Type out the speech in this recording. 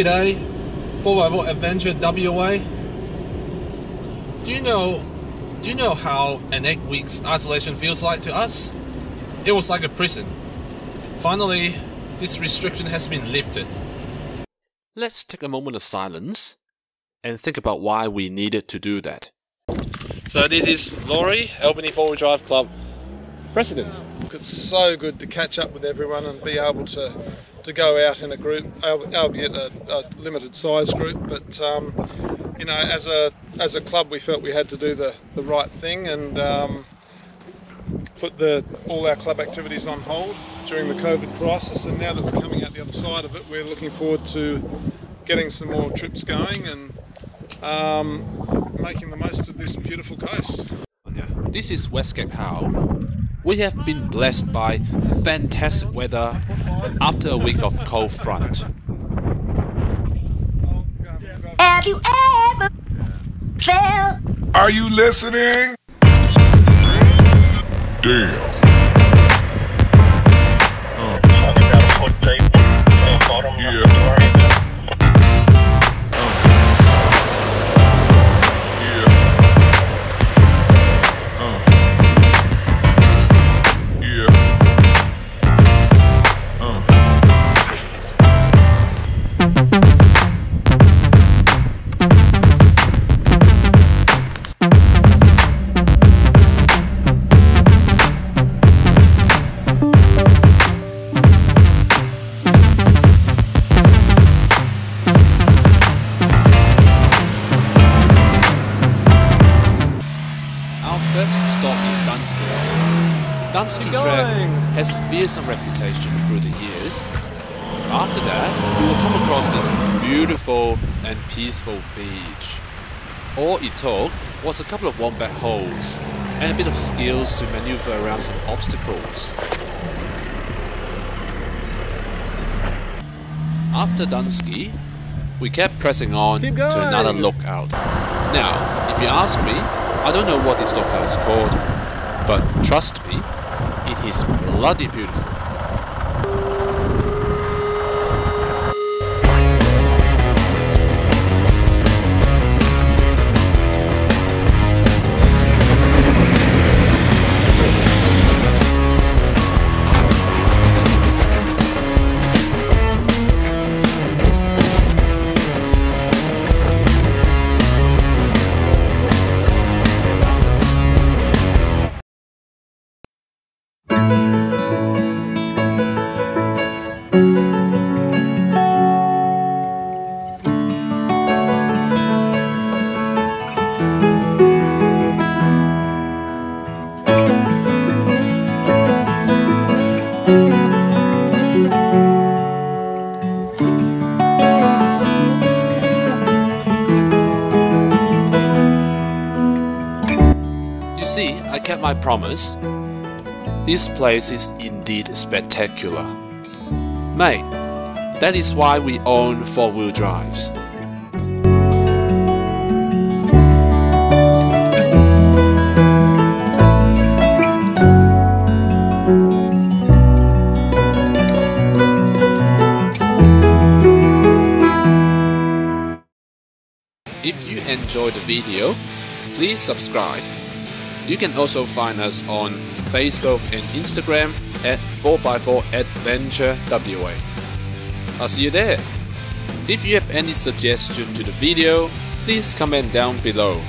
G'day, 4x4 Adventure WA. Do you know do you know how an 8 weeks isolation feels like to us? It was like a prison. Finally, this restriction has been lifted. Let's take a moment of silence and think about why we needed to do that. So this is Laurie, Albany Four Wheel Drive Club president. It's so good to catch up with everyone and be able to to go out in a group, albeit a, a limited size group. But um, you know, as a as a club, we felt we had to do the, the right thing and um, put the all our club activities on hold during the COVID crisis. And now that we're coming out the other side of it, we're looking forward to getting some more trips going and um, making the most of this beautiful coast. This is West Cape Howe. We have been blessed by fantastic weather after a week of cold front. Have you ever felt? Are you listening? Damn. Dunsky Track has a fearsome reputation through the years. After that, you will come across this beautiful and peaceful beach. All it took was a couple of wombat holes and a bit of skills to maneuver around some obstacles. After Dunsky, we kept pressing on to another lookout. Now, if you ask me, I don't know what this lookout is called, but trust me, it is bloody beautiful. You see, I kept my promise. This place is indeed spectacular. Mate, that is why we own four-wheel drives. If you enjoyed the video, please subscribe. You can also find us on Facebook and Instagram at 4x4 Adventure WA. I'll see you there. If you have any suggestion to the video, please comment down below.